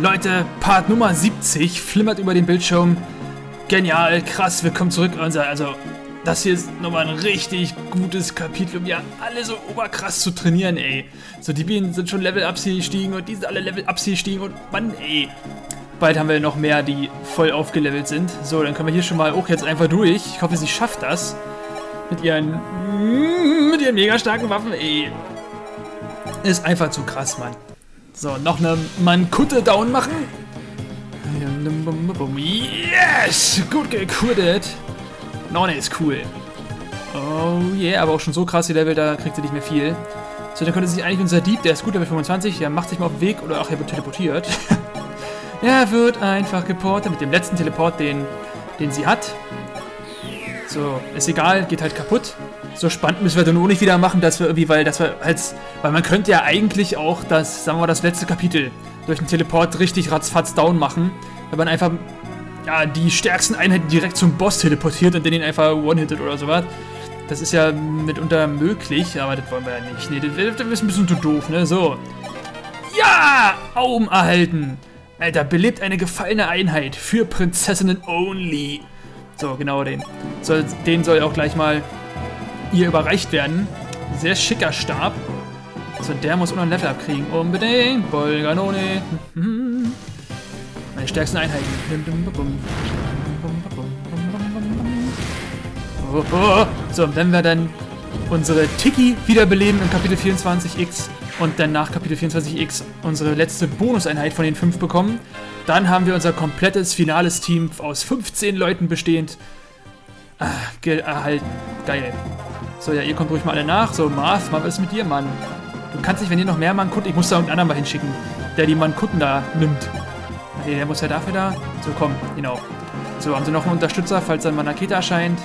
Leute, Part Nummer 70 flimmert über den Bildschirm. Genial, krass, wir kommen zurück. Also, also das hier ist nochmal ein richtig gutes Kapitel, um ja alle so oberkrass zu trainieren, ey. So, die Bienen sind schon Level Ups hier gestiegen und die sind alle Level Ups hier gestiegen und Mann, ey. Bald haben wir noch mehr, die voll aufgelevelt sind. So, dann können wir hier schon mal auch jetzt einfach durch. Ich hoffe, sie schafft das. Mit ihren, mit ihren mega starken Waffen, ey. Ist einfach zu krass, Mann. So, noch eine Mankutte down machen. Yes! Gut gekurdet. Nonne ist cool. Oh yeah, aber auch schon so krass die Level, da kriegt sie nicht mehr viel. So, dann könnte sich eigentlich unser Dieb, der ist gut, Level 25, der macht sich mal auf den Weg oder ach, er wird teleportiert. er wird einfach geportet mit dem letzten Teleport, den, den sie hat. So, ist egal, geht halt kaputt. So spannend müssen wir dann nur nicht wieder machen, dass wir irgendwie, weil das wir als, weil man könnte ja eigentlich auch das, sagen wir mal, das letzte Kapitel durch einen Teleport richtig ratzfatz down machen, wenn man einfach ja, die stärksten Einheiten direkt zum Boss teleportiert und den ihn einfach one-hittet oder sowas. Das ist ja mitunter möglich, aber das wollen wir ja nicht. Nee, das, das ist ein bisschen zu doof, ne? So. Ja! Aum erhalten! Alter, belebt eine gefallene Einheit für Prinzessinnen only. So, genau den. So, den soll auch gleich mal ihr überreicht werden. Sehr schicker Stab. So, der muss noch ein Level abkriegen. Unbedingt. Bolganone. Meine stärksten Einheiten. Oh, oh. So, wenn wir dann unsere Tiki wiederbeleben im Kapitel 24x und dann nach Kapitel 24x unsere letzte Bonuseinheit von den fünf bekommen, dann haben wir unser komplettes finales Team aus 15 Leuten bestehend ah, erhalten. Geil. So, ja, ihr kommt ruhig mal alle nach. So, Mars, was ist mit dir, Mann? Du kannst nicht, wenn ihr noch mehr Mankutten... Ich muss da irgendeinen anderen mal hinschicken, der die Mankutten da nimmt. Okay, der muss ja dafür da... So, komm, genau. So, haben sie noch einen Unterstützer, falls dann mal eine Rakete erscheint.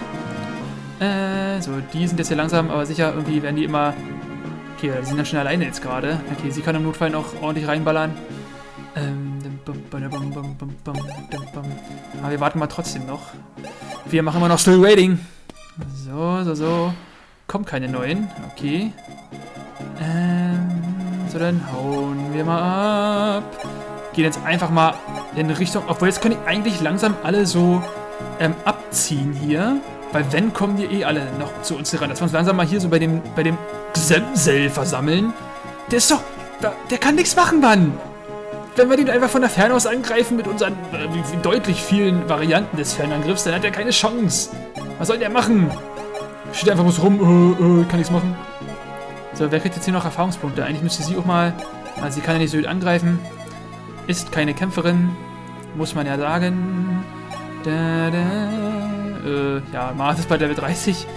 Äh, so, die sind jetzt hier langsam, aber sicher irgendwie werden die immer... Okay, die sind dann schon alleine jetzt gerade. Okay, sie kann im Notfall noch ordentlich reinballern. Ähm, aber wir warten mal trotzdem noch. Wir machen immer noch Still Waiting. So, so, so. Kommt keine neuen. Okay. Ähm, so, dann hauen wir mal ab. Gehen jetzt einfach mal in Richtung... Obwohl, jetzt können die eigentlich langsam alle so ähm, abziehen hier. Weil wenn, kommen die eh alle noch zu uns heran. Dass wir uns langsam mal hier so bei dem, bei dem Semsel versammeln. Der ist doch... Der kann nichts machen, Mann! Wenn wir den einfach von der Ferne aus angreifen mit unseren äh, deutlich vielen Varianten des Fernangriffs, dann hat er keine Chance. Was soll der machen? Steht einfach bloß rum, äh, äh, kann nichts machen. So, wer kriegt jetzt hier noch Erfahrungspunkte? Eigentlich müsste sie auch mal, also sie kann ja nicht so gut angreifen. Ist keine Kämpferin, muss man ja sagen. Da, da. Äh, ja, Mars ist bei Level 30.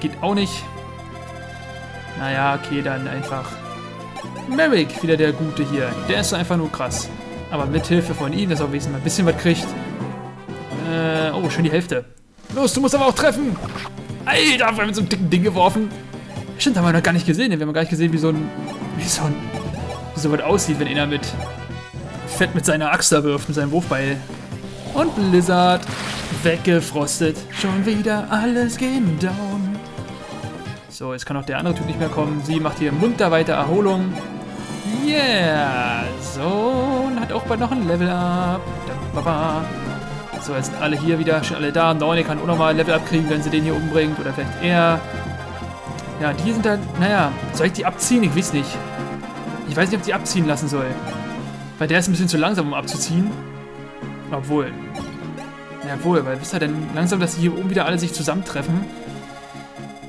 Geht auch nicht. Naja, okay, dann einfach Merrick, wieder der Gute hier. Der ist einfach nur krass. Aber mit Hilfe von ihm, dass er wenigstens mal ein bisschen was kriegt. Äh, oh, schon die Hälfte. Los, du musst aber auch treffen. Alter, wir haben mit so einem dicken Ding geworfen. Stimmt, haben wir noch gar nicht gesehen. Wir haben gar nicht gesehen, wie so ein... Wie so ein... Wie so was aussieht, wenn einer mit... Fett mit seiner Axt da wirft, mit seinem Wurfbeil. Und Blizzard. Weggefrostet. Schon wieder alles gehen down. So, jetzt kann auch der andere Typ nicht mehr kommen. Sie macht hier munter weiter Erholung. Yeah. So, und hat auch bald noch ein Level-Up. So, jetzt sind alle hier wieder, schon alle da. Norne kann auch nochmal Level abkriegen, wenn sie den hier umbringt. Oder vielleicht er. Ja, die sind dann, naja, soll ich die abziehen? Ich weiß nicht. Ich weiß nicht, ob ich die abziehen lassen soll. Weil der ist ein bisschen zu langsam, um abzuziehen. Obwohl. Jawohl, weil wisst ihr denn langsam, dass hier oben wieder alle sich zusammentreffen?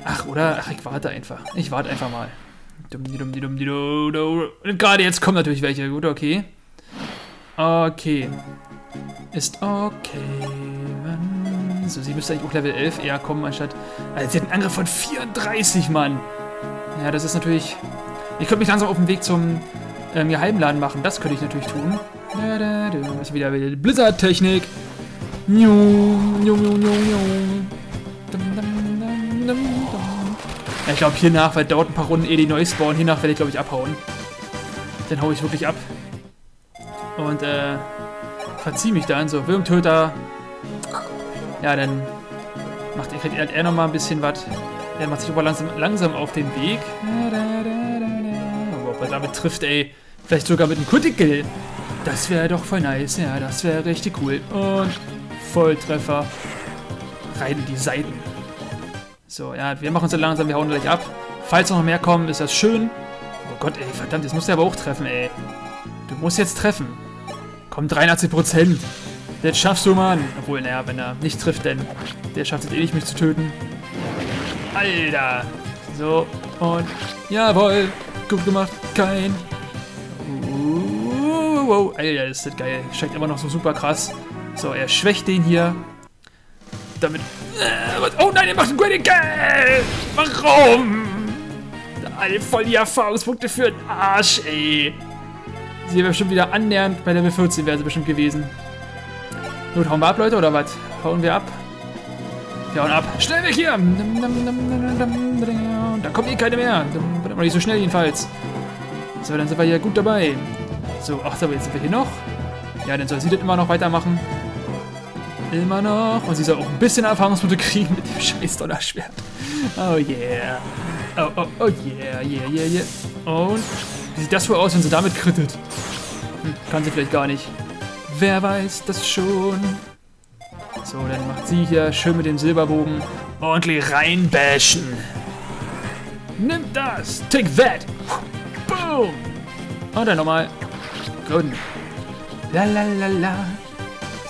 Ach, oder? Ach, ich warte einfach. Ich warte einfach mal. Gerade jetzt kommen natürlich welche. Gut, okay. Okay. Ist okay. So, sie müsste eigentlich auch Level 11 eher kommen, anstatt... Also, sie hat einen Angriff von 34, Mann. Ja, das ist natürlich... Ich könnte mich langsam auf den Weg zum ähm, Geheimladen machen. Das könnte ich natürlich tun. Das ist wieder Blizzard-Technik. Ja, ich glaube, hier nach, weil dauert ein paar Runden eh die neu spawnen. Hiernach werde ich, glaube ich, abhauen. Dann haue ich wirklich ab. Und, äh verziehe mich dann. So, Würmtöter. Ja, dann macht er, er nochmal ein bisschen was. Er macht sich aber langsam, langsam auf den Weg. Ob er damit trifft, ey. Vielleicht sogar mit einem Critical. Das wäre doch voll nice. Ja, das wäre richtig cool. Und Volltreffer. Rein in die Seiten. So, ja, wir machen uns dann langsam, wir hauen gleich ab. Falls noch mehr kommen, ist das schön. Oh Gott, ey, verdammt, jetzt musst du aber auch treffen, ey. Du musst jetzt treffen. Komm, 83 Prozent. Das schaffst du, Mann. Obwohl, naja, wenn er nicht trifft, denn der schafft es eh nicht, mich zu töten. Alter. So, und jawohl. Gut gemacht. Kein. Uh, wow. Alter, ist das geil. Scheint immer noch so super krass. So, er schwächt den hier. Damit... Äh, oh nein, er macht einen Grading Kill! Warum? Alle voll die Erfahrungspunkte für den Arsch, ey. Sie wäre bestimmt wieder annähernd bei Level 14 wäre sie bestimmt gewesen. Gut, hauen wir ab, Leute, oder was? Hauen wir ab? Wir hauen ab. Schnell weg hier! Da kommt eh keine mehr. Aber nicht so schnell jedenfalls. So, dann sind wir hier gut dabei. So, ach so, jetzt sind wir hier noch. Ja, dann soll sie das immer noch weitermachen. Immer noch. Und sie soll auch ein bisschen Erfahrungspunkte kriegen mit dem scheiß Donnerschwert. Oh yeah. Oh, oh, oh yeah, yeah, yeah, yeah. Und wie sieht das wohl aus, wenn sie damit krittet? Hm, kann sie vielleicht gar nicht. Wer weiß das schon. So, dann macht sie hier schön mit dem Silberbogen ordentlich reinbashen. Nimm das! Take that! Boom! Und dann nochmal. Gut. La la la la.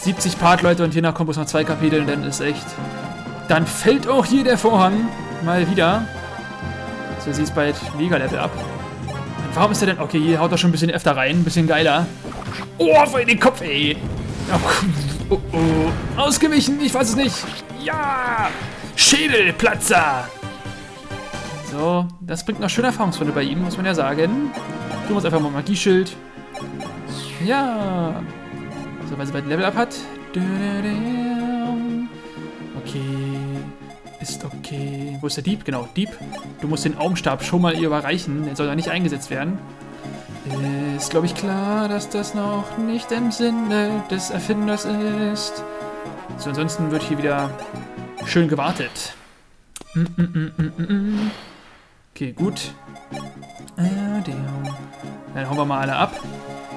70 Part, Leute, und hiernach kommt bloß noch zwei Kapitel, dann ist echt... Dann fällt auch hier der Vorhang. Mal wieder. So, sie ist bald Mega-Level ab. Warum ist er denn... Okay, hier haut er schon ein bisschen öfter rein. Ein bisschen geiler. Oh, voll in den Kopf, ey. Oh, oh, oh. Ausgewichen, ich weiß es nicht. Ja! Schädelplatzer! So, das bringt noch schöne Erfahrungsfunde bei ihm, muss man ja sagen. Du musst einfach mal Magieschild. Ja. So, weil sie bald Level up hat. Okay. Ist okay. Wo ist der Dieb? Genau, Dieb. Du musst den Aumstab schon mal überreichen. Der soll da nicht eingesetzt werden. Ist, glaube ich, klar, dass das noch nicht im Sinne des Erfinders ist. So, ansonsten wird hier wieder schön gewartet. Mm, mm, mm, okay, gut. Dann hauen wir mal alle ab.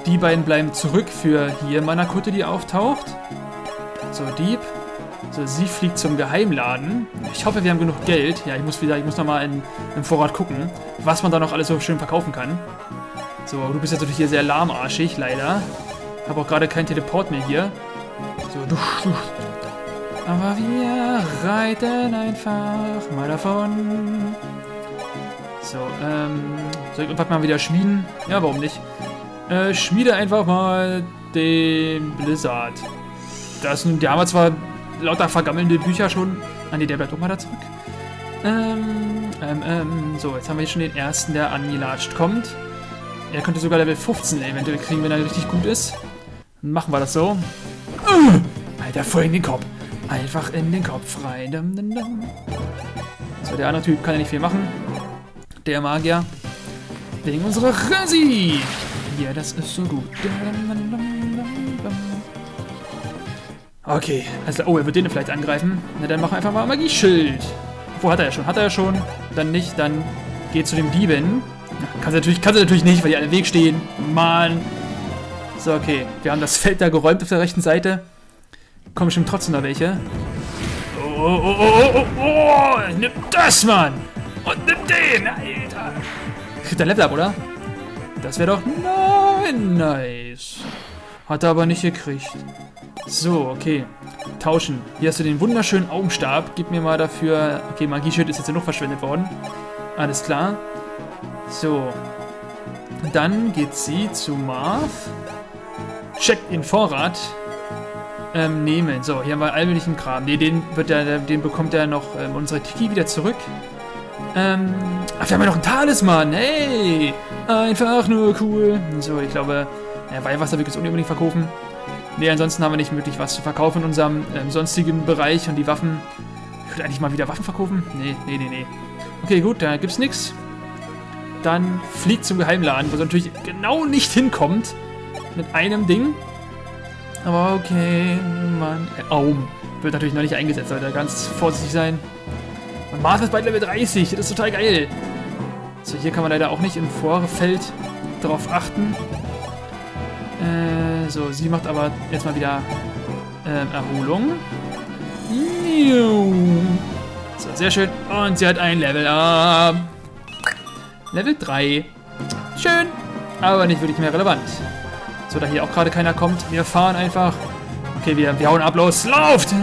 Die beiden bleiben zurück für hier Manakutte, die auftaucht. So, Dieb. So, sie fliegt zum Geheimladen. Ich hoffe, wir haben genug Geld. Ja, ich muss wieder, ich muss nochmal im Vorrat gucken, was man da noch alles so schön verkaufen kann. So, du bist jetzt natürlich hier sehr lahmarschig, leider. Habe auch gerade keinen Teleport mehr hier. So, du, du. Aber wir reiten einfach mal davon. So, ähm, soll ich irgendwas mal wieder schmieden? Ja, warum nicht? Äh, schmiede einfach mal den Blizzard. Das, der haben wir zwar lauter vergammelnde Bücher schon. Ah ne, der bleibt auch mal da zurück. Ähm, ähm, ähm, so, jetzt haben wir hier schon den ersten, der angelatscht kommt. Er könnte sogar Level 15 eventuell kriegen, wenn er richtig gut ist. Dann machen wir das so. Alter, voll in den Kopf. Einfach in den Kopf rein. So, der andere Typ kann ja nicht viel machen. Der Magier. Wegen unserer Rasi. Ja, das ist so gut. Okay, also, oh, er wird den vielleicht angreifen. Na, dann machen wir einfach mal Magieschild. Wo hat er ja schon? Hat er ja schon? Dann nicht, dann geht zu dem Dieben. Kann sie natürlich, kann sie natürlich nicht, weil die alle im Weg stehen. Mann. So, okay. Wir haben das Feld da geräumt auf der rechten Seite. Kommen bestimmt trotzdem noch welche. Oh, oh, oh, oh, oh, oh. Nimm das, Mann. Und nimm den, Alter. Kriegt er Level ab, oder? Das wäre doch... Nein, nice. Hat er aber nicht gekriegt. So, okay. Tauschen. Hier hast du den wunderschönen Augenstab. Gib mir mal dafür... Okay, Magieschild ist jetzt ja noch verschwendet worden. Alles klar. So. Dann geht sie zu Marv. Checkt den Vorrat. Ähm, nehmen. So, hier haben wir allmählichen Kram. Ne, den, wird der, den bekommt er noch ähm, unsere Tiki wieder zurück. Ähm, ach, wir haben ja noch einen Talisman. Hey! Einfach nur cool. So, ich glaube, ja, Weihwasser wird jetzt unbedingt verkaufen. Ne, ansonsten haben wir nicht wirklich was zu verkaufen in unserem ähm, sonstigen Bereich. Und die Waffen... Ich würde eigentlich mal wieder Waffen verkaufen. Nee, nee, nee, nee. Okay, gut, da gibt's nichts. Dann fliegt zum Geheimladen, wo sie natürlich genau nicht hinkommt. Mit einem Ding. Aber okay, Mann. Äh. Wird natürlich noch nicht eingesetzt, sollte ganz vorsichtig sein. Und Mars ist bald Level 30. Das ist total geil. So, hier kann man leider auch nicht im Vorfeld drauf achten. Äh, Äh, so, sie macht aber jetzt mal wieder ähm, Erholung. So, sehr schön. Und sie hat ein Level Up. Level 3. Schön, aber nicht wirklich mehr relevant. So, da hier auch gerade keiner kommt. Wir fahren einfach. Okay, wir, wir hauen ab, los. Lauft! So,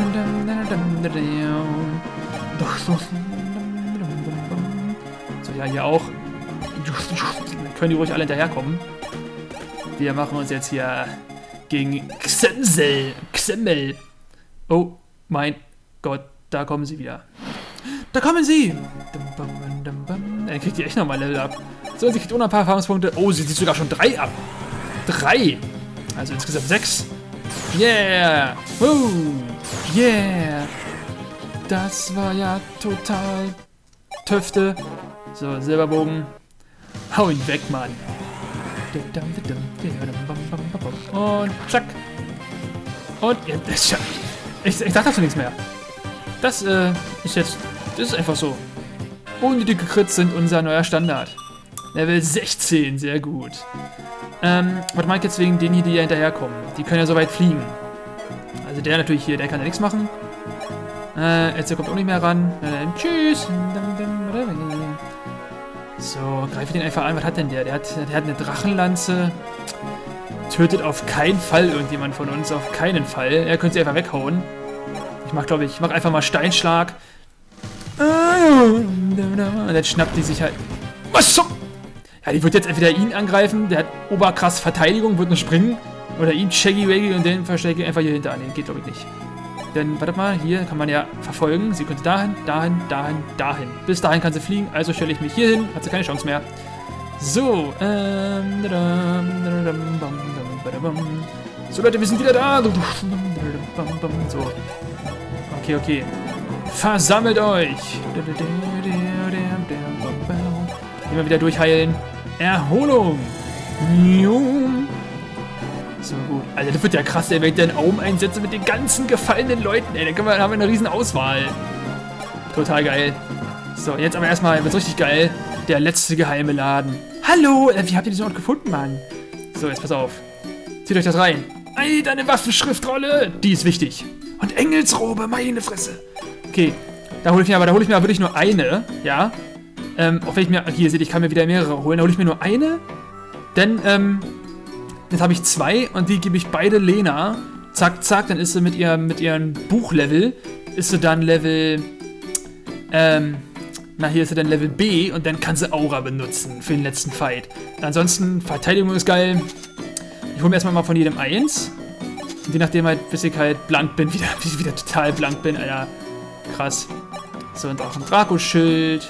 ja, hier auch. Können die ruhig alle hinterherkommen. Wir machen uns jetzt hier gegen Xemsel. Xemmel. Oh mein Gott, da kommen sie wieder. Da kommen sie! Dann kriegt die echt nochmal Level ab. So, sie kriegt noch ein paar Erfahrungspunkte. Oh, sie sieht sogar schon drei ab. Drei! Also insgesamt sechs. Yeah! Woo! Yeah! Das war ja total Töfte. So, Silberbogen. Hau ihn weg, Mann. Und zack. Und jetzt. Ich, ich sag dazu nichts mehr. Das äh, ist jetzt. Das ist einfach so. Unnötige Crits sind unser neuer Standard. Level 16, sehr gut. Ähm, was ich jetzt wegen denen hier, die hier hinterherkommen? Die können ja so weit fliegen. Also der natürlich hier, der kann ja nichts machen. Äh, jetzt kommt auch nicht mehr ran. Äh, tschüss. So, greife den einfach an. Was hat denn der? Der hat, der hat eine Drachenlanze. Tötet auf keinen Fall irgendjemand von uns. Auf keinen Fall. Er könnte sie einfach weghauen. Ich mach, glaube ich, ich mach einfach mal Steinschlag. Und dann schnappt die sich halt... Was zum... Ja, die wird jetzt entweder ihn angreifen, der hat oberkrass Verteidigung, wird nur springen. Oder ihn Shaggy Waggy und den verstecke ich einfach hier hinter an. Den geht, glaube ich, nicht. Denn, warte mal, hier kann man ja verfolgen. Sie könnte dahin, dahin, dahin, dahin. Bis dahin kann sie fliegen, also stelle ich mich hier hin. Hat sie keine Chance mehr. So, ähm... So, Leute, wir sind wieder da. So. Okay, okay. Versammelt euch. Immer wieder durchheilen. Erholung. Gut. Also das wird ja krass, ey, wenn ich dann Aum einsetze mit den ganzen gefallenen Leuten, ey. Dann können wir, haben wir eine riesen Auswahl. Total geil. So, jetzt aber erstmal, wird richtig geil, der letzte geheime Laden. Hallo, äh, wie habt ihr diesen Ort gefunden, Mann? So, jetzt pass auf. Zieht euch das rein. Ey, deine Waffenschriftrolle, die ist wichtig. Und Engelsrobe, meine Fresse. Okay, da hole ich mir aber, da hole ich mir aber wirklich nur eine, ja. Ähm, auch wenn ich mir, hier seht, ich kann mir wieder mehrere holen, da hole ich mir nur eine. Denn, ähm, Jetzt habe ich zwei und die gebe ich beide Lena. Zack, zack, dann ist sie mit, ihr, mit ihrem Buchlevel, ist sie dann Level, ähm, na hier ist sie dann Level B und dann kann sie Aura benutzen für den letzten Fight. Ansonsten, Verteidigung ist geil. Ich hole mir erstmal mal von jedem eins. Und je nachdem halt, bis ich halt blank bin, wieder, wieder total blank bin, Alter. Krass. So, und auch ein Draco-Schild.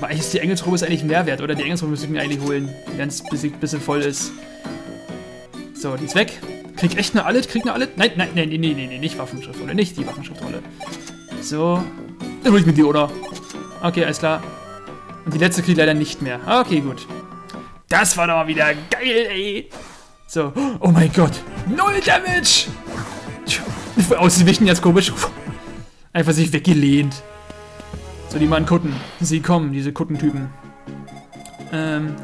Eigentlich ist die Engelsrobe eigentlich mehr wert, oder? Die Engelsrobe müsste ich mir eigentlich holen, wenn es ein bisschen voll ist. So, die ist weg. Krieg echt eine alle? Krieg eine alle? Nein, nein, nein, nein, nein, nein, nicht Waffenschriftrolle, nicht die Waffenschriftrolle. So. Dann hol ich mir die, oder? Okay, alles klar. Und die letzte krieg ich leider nicht mehr. Okay, gut. Das war doch mal wieder geil, ey. So. Oh mein Gott. Null Damage. Auswichen jetzt komisch. Einfach sich weggelehnt. So, die Mann Kutten. Sie kommen, diese Kuttentypen. Ähm.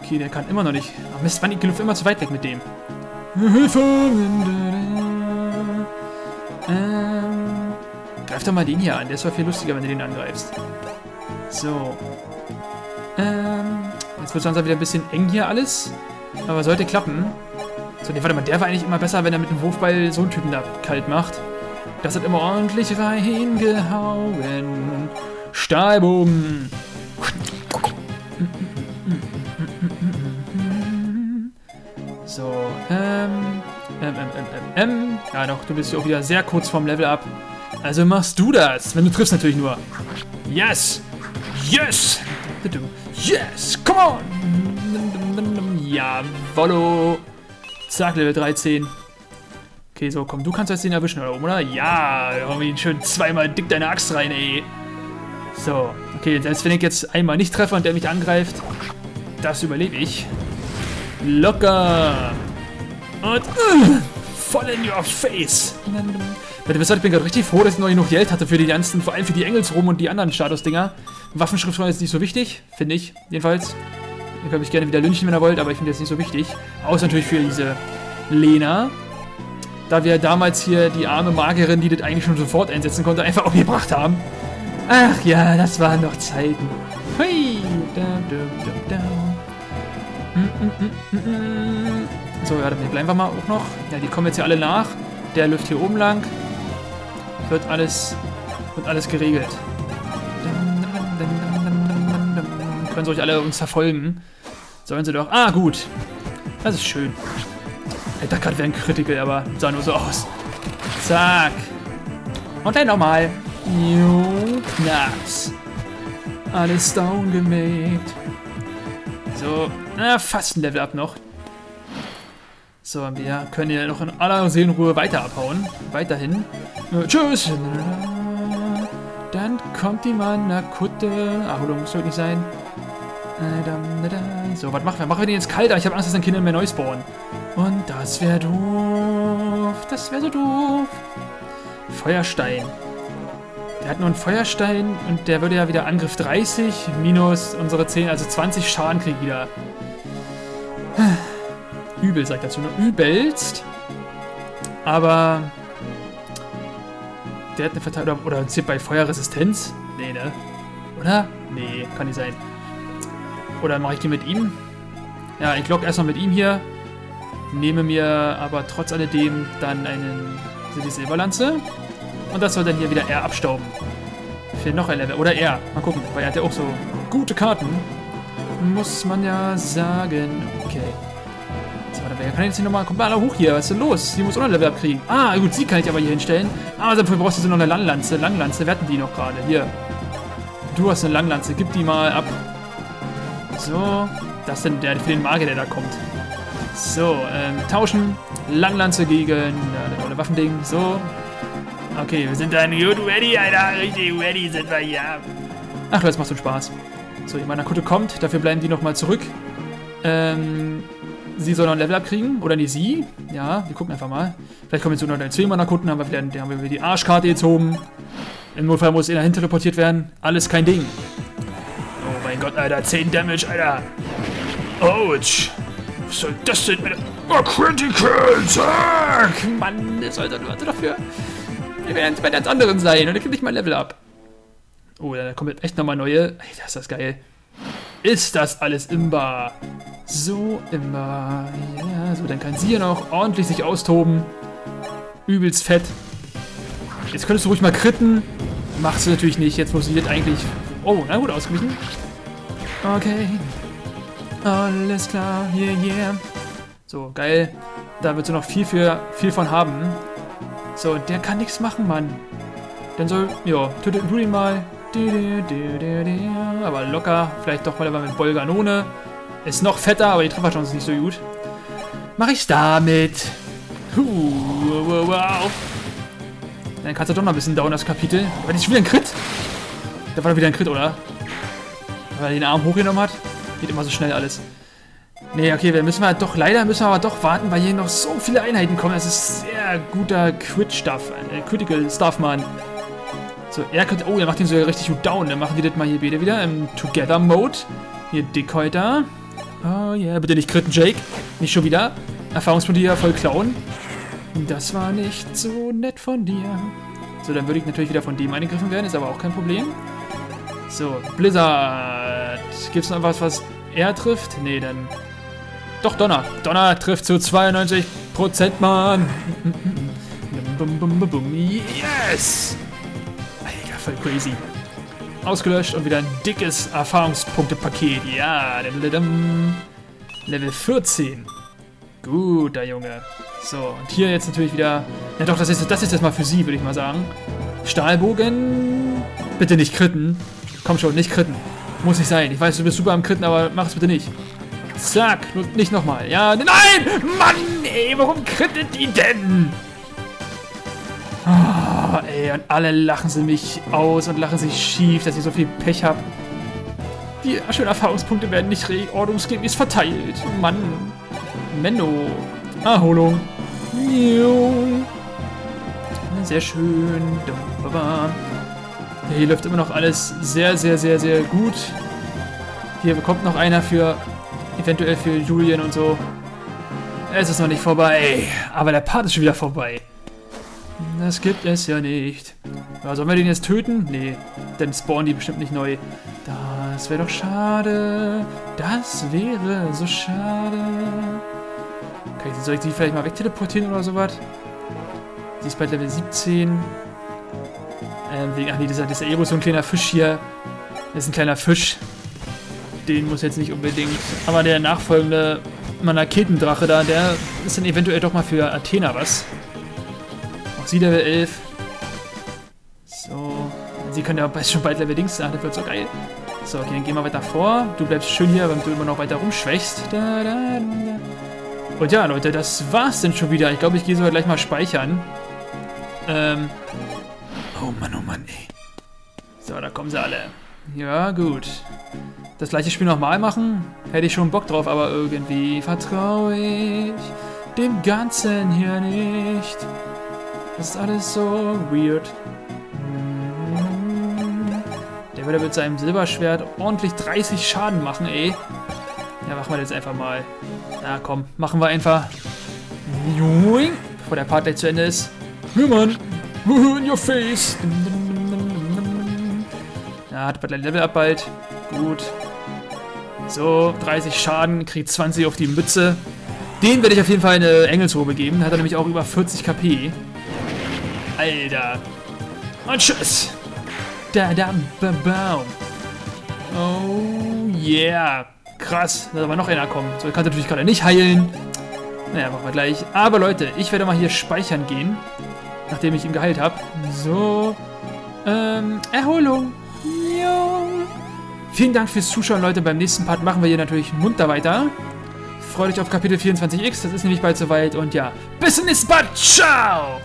Okay, der kann immer noch nicht. Ach Mist, wann die Luft immer zu weit weg mit dem. Hilfe! Ähm. Greif doch mal den hier an. Der ist zwar viel lustiger, wenn du den angreifst. So. Ähm. Jetzt wird es langsam wieder ein bisschen eng hier alles. Aber sollte klappen. So, nee, warte mal, der war eigentlich immer besser, wenn er mit dem Wurfball so einen Typen da kalt macht. Das hat immer ordentlich reingehauen. Stahlbogen. So, ähm, ähm, ähm, ähm, ähm, ja doch, du bist ja auch wieder sehr kurz vorm Level up. Also machst du das, wenn du triffst natürlich nur. Yes! Yes! Yes! Come on! Jawollo! Zack, Level 13. Okay, so, komm, du kannst jetzt den erwischen oder? Ja, wir ihn schön zweimal dick deine Axt rein, ey. So, okay, selbst wenn ich jetzt einmal nicht treffe und der mich angreift, das überlebe ich. Locker. Und uh, voll in your face. Warte, ich bin gerade richtig froh, dass ich noch genug Geld hatte für die ganzen, vor allem für die Engelsrum und die anderen Statusdinger. Waffenschrift jetzt nicht so wichtig, finde ich, jedenfalls. Ihr könnt mich gerne wieder lynchen, wenn ihr wollt, aber ich finde das nicht so wichtig. Außer natürlich für diese Lena. Da wir damals hier die arme Magerin, die das eigentlich schon sofort einsetzen konnte, einfach umgebracht haben. Ach ja, das waren noch Zeiten. Hui. Mm, mm, mm, so, ja, dann bleiben wir mal auch noch. Ja, die kommen jetzt hier alle nach. Der läuft hier oben lang. Wird alles, wird alles geregelt. Können sie euch alle uns verfolgen. Sollen sie doch. Ah, gut. Das ist schön. Ich dachte gerade wäre ein Critical, aber sah nur so aus. Zack. Und dann nochmal. Jo, Knacks. Alles down gemäht. So, na, fast ein Level up noch. So, wir können hier noch in aller Seelenruhe weiter abhauen. Weiterhin. Äh, tschüss. Dann kommt die Kutte. Erholung muss nicht sein. Äh, so, was machen wir? Machen wir den jetzt kalt? Ich habe Angst, dass dann Kinder mehr neu spawnen. Und das wäre doof. Das wäre so doof. Feuerstein. Der hat nur einen Feuerstein und der würde ja wieder Angriff 30 minus unsere 10, also 20 Schaden kriegen wieder. Übel, sagt dazu nur. Übelst. Aber der hat eine Verteidigung. Oder, zählt bei Feuerresistenz? Nee, ne? Oder? Nee, kann nicht sein. Oder mache ich die mit ihm? Ja, ich logge erstmal mit ihm hier. Nehme mir aber trotz alledem dann einen, die Silberlanze. Und das soll dann hier wieder er abstauben. Fehlt noch ein Level. Oder er. Mal gucken, weil er hat ja auch so gute Karten. Muss man ja sagen. Okay. So, warte, wer kann jetzt hier nochmal... Kommt mal alle hoch hier. Was ist denn los? Sie muss auch noch ein Level abkriegen. Ah, gut, sie kann ich aber hier hinstellen. Aber dafür brauchst du noch eine Langlanze. Langlanze, wir die noch gerade. Hier. Du hast eine Langlanze. Gib die mal ab. So, das ist denn der für den Magier, der da kommt. So, ähm, tauschen. Langlanze gegen äh, das Waffending. So. Okay, wir sind dann gut ready, Alter. Richtig ready sind wir hier. Ach, das macht so Spaß. So, die Kutte kommt. Dafür bleiben die nochmal zurück. Ähm, sie soll noch ein Level abkriegen. Oder nee, sie. Ja, wir gucken einfach mal. Vielleicht kommen jetzt nur noch zwei Mana-Kutten. Haben wir wieder, haben wir die Arschkarte gezogen. Im Notfall muss er dahin teleportiert werden. Alles kein Ding mein Gott, Alter. 10 Damage, Alter. Ouch. Was soll das denn? Alter? Oh, Critical, zack. Mann, das sollte nur dafür. Wir werden bei ganz anderen sein und dann kriege ich mein Level ab. Oh, da kommt jetzt echt nochmal neue. Ey, das ist das geil. Ist das alles imbar? So imbar. Ja, so, dann kann sie hier noch ordentlich sich austoben. Übelst fett. Jetzt könntest du ruhig mal kritten. Machst du natürlich nicht. Jetzt muss sie das eigentlich... Oh, na gut, ausgewichen. Okay. Alles klar, yeah, yeah. So, geil. Da wird sie noch viel, für, viel von haben. So, der kann nichts machen, Mann. Dann soll, ja, töte ihn mal. Aber locker. Vielleicht doch mal mit Bolganone. Ist noch fetter, aber die Trefferchance ist nicht so gut. Mach ich damit. Huh, wow. Dann kannst du doch noch ein bisschen down, das Kapitel. Aber das ist wieder ein Crit. Da war doch wieder ein Crit, oder? Weil er den Arm hochgenommen hat. Geht immer so schnell alles. Nee, okay, wir müssen halt doch, leider müssen wir aber doch warten, weil hier noch so viele Einheiten kommen. Das ist sehr guter Crit-Stuff, äh, Critical Stuff, Mann. So, er könnte, oh, er macht ihn so richtig gut down. Dann machen wir das mal hier bitte wieder im Together-Mode. Hier Dickhäuter. Oh yeah, bitte nicht critten, Jake. Nicht schon wieder. Erfahrungspunkte hier voll klauen. Das war nicht so nett von dir. So, dann würde ich natürlich wieder von dem angegriffen werden, ist aber auch kein Problem. So, Blizzard. Gibt es noch was, was er trifft? Nee, dann... Doch, Donner. Donner trifft zu 92%, Mann. Yes! Alter, voll crazy. Ausgelöscht und wieder ein dickes Erfahrungspunktepaket. Ja, Level 14. Guter Junge. So, und hier jetzt natürlich wieder... Ja doch, das ist, das ist jetzt mal für sie, würde ich mal sagen. Stahlbogen. Bitte nicht kritten. Komm schon, nicht kritten. Muss nicht sein. Ich weiß, du bist super am Kritten, aber mach es bitte nicht. Zack, nicht nochmal. Ja, nein! Mann, ey, warum krittet die denn? Oh, ey, und alle lachen sie mich aus und lachen sich schief, dass ich so viel Pech habe. Die schönen Erfahrungspunkte werden nicht ordnungsgemäß verteilt. Mann. Menno. Erholung. Sehr schön. Ja, hier läuft immer noch alles sehr, sehr, sehr, sehr gut. Hier kommt noch einer für Eventuell für Julian und so. Es ist noch nicht vorbei. Aber der Part ist schon wieder vorbei. Das gibt es ja nicht. Ja, sollen wir den jetzt töten? Nee, dann spawnen die bestimmt nicht neu. Das wäre doch schade. Das wäre so schade. Okay, soll ich die vielleicht mal wegteleportieren oder sowas? Sie ist bei Level 17. Ähm, wegen, ach nee, dieser, dieser Ero ist so ein kleiner Fisch hier. Das ist ein kleiner Fisch. Den muss jetzt nicht unbedingt. Aber der nachfolgende Manaketendrache da, der ist dann eventuell doch mal für Athena was. Auch sie Level 11. So. Sie können ja schon bald Level Dings sein, das wird so geil. So, okay, dann gehen wir weiter vor. Du bleibst schön hier, wenn du immer noch weiter rumschwächst. Da, da, da. Und ja, Leute, das war's denn schon wieder. Ich glaube, ich gehe sogar gleich mal speichern. Ähm. Oh Mann, oh Mann, ey. So, da kommen sie alle. Ja, gut. Das gleiche Spiel nochmal machen? Hätte ich schon Bock drauf, aber irgendwie vertraue ich dem Ganzen hier nicht. Das ist alles so weird. Der würde mit seinem Silberschwert ordentlich 30 Schaden machen, ey. Ja, machen wir das einfach mal. Na komm, machen wir einfach. Bevor der Part gleich zu Ende ist. Ja, In your face. Ja, hat bald ein Level up bald. Gut. So, 30 Schaden, kriegt 20 auf die Mütze. Den werde ich auf jeden Fall eine Engelsrobe geben. Hat er nämlich auch über 40 KP. Alter. Und tschüss. Da, da, ba, ba. Oh, yeah. Krass, da soll aber noch einer kommen. So, ich kann natürlich gerade nicht heilen. Naja, machen wir gleich. Aber Leute, ich werde mal hier speichern gehen nachdem ich ihn geheilt habe. So. Ähm, Erholung. Jo. Vielen Dank fürs Zuschauen, Leute. Beim nächsten Part machen wir hier natürlich munter weiter. Freut euch auf Kapitel 24x. Das ist nämlich bald soweit. Und ja, bis zum nächsten Part. Ciao.